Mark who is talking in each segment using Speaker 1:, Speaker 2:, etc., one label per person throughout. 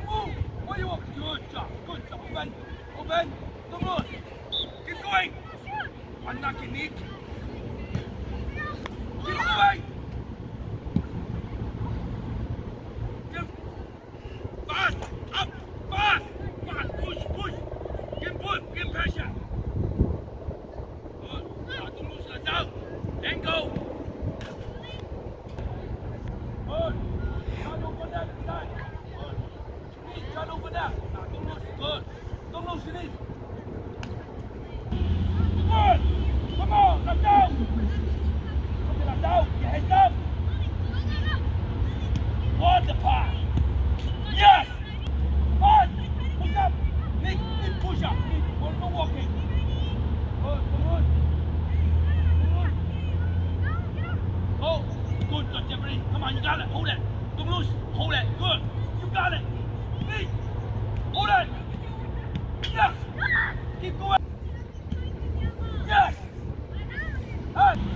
Speaker 1: now move. What do you want? Good job, good job. Open, open. Come on. Keep going. I'm not getting it. Keep going. Hold it. Don't lose. Hold. Good. You got it. Me. Hold it. Yes! Keep going! Yes! Hey!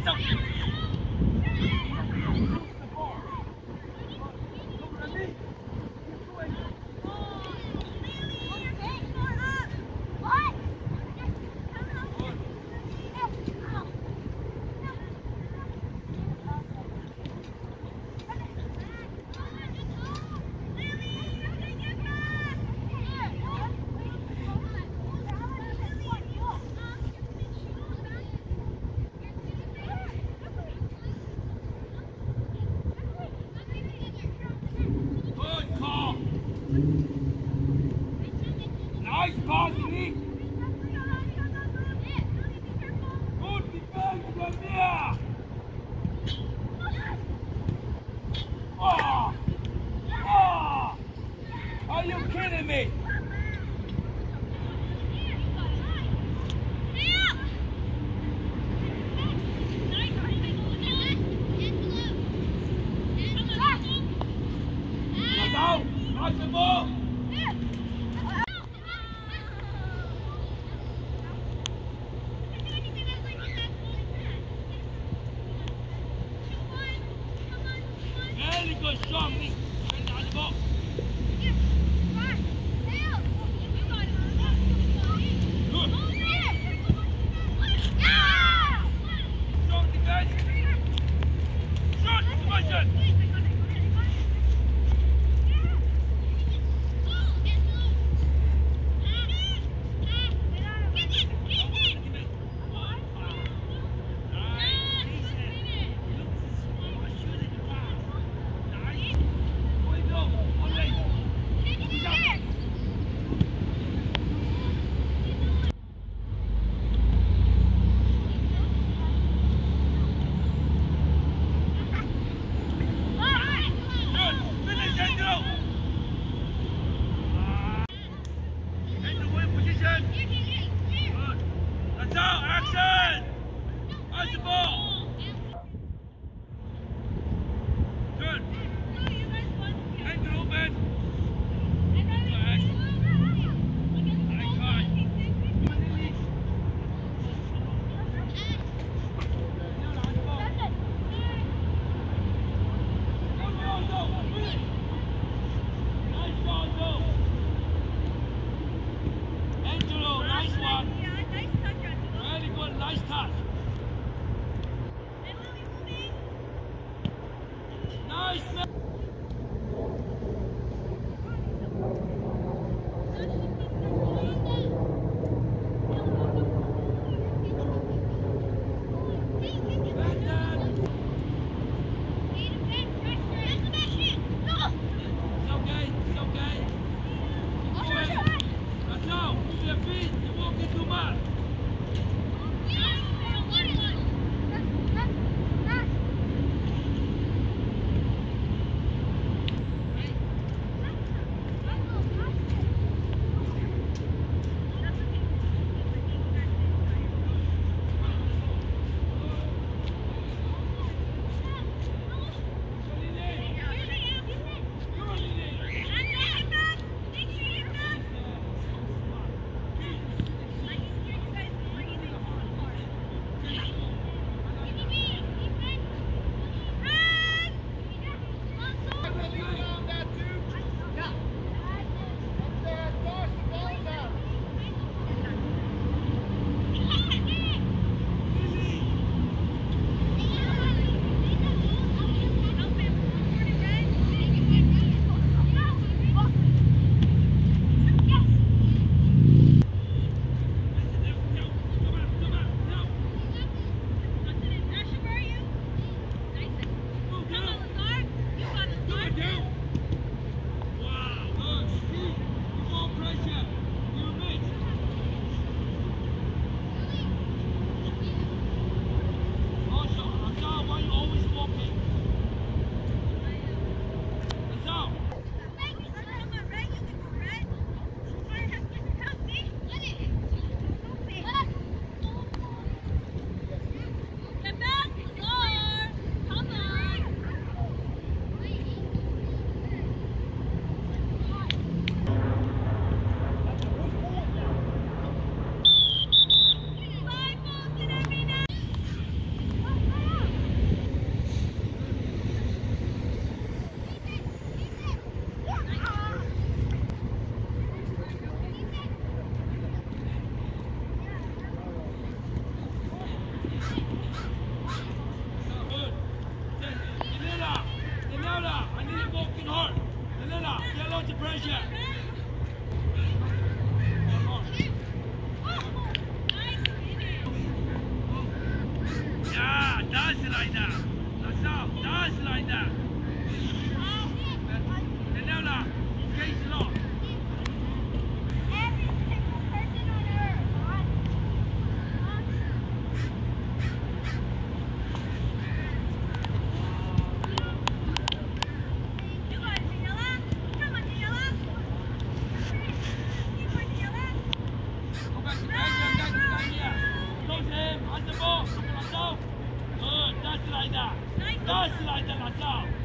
Speaker 1: Então... Nice man. 打死那个杂种！